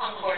on court.